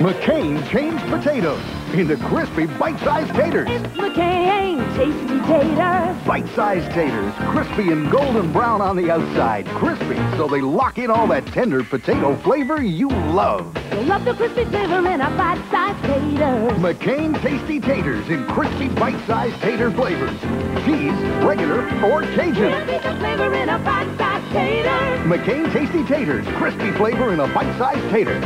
McCain changed potatoes into crispy bite-sized taters. It's McCain Tasti Taters. Bite-sized taters, crispy and golden brown on the outside. Crispy, so they lock in all that tender potato flavor you love. You love the crispy flavor in a bite-sized tater. McCain Tasti Taters in crispy bite-sized tater flavors. Cheese, regular, or Cajun. We'll the flavor in a bite-sized tater. McCain Tasti Taters, crispy flavor in a bite-sized tater.